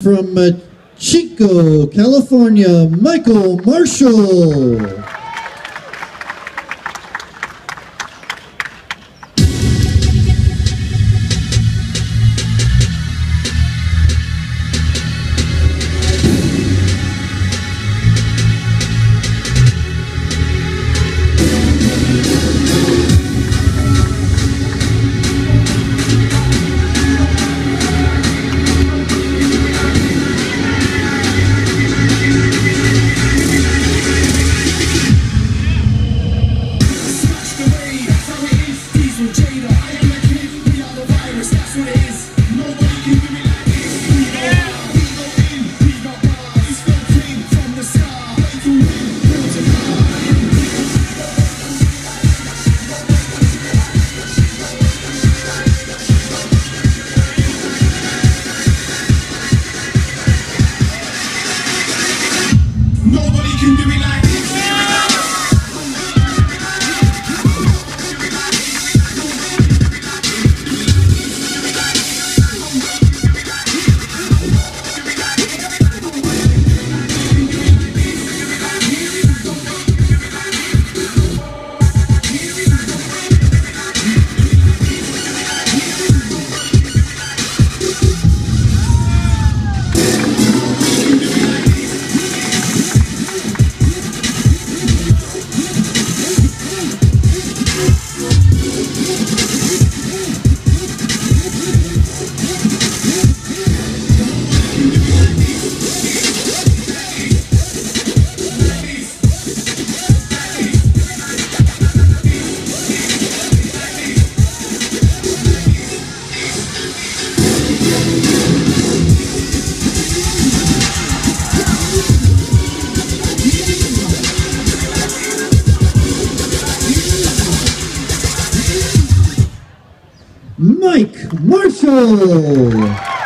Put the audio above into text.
From Chico, California, Michael Marshall. Nobody Mike Marshall.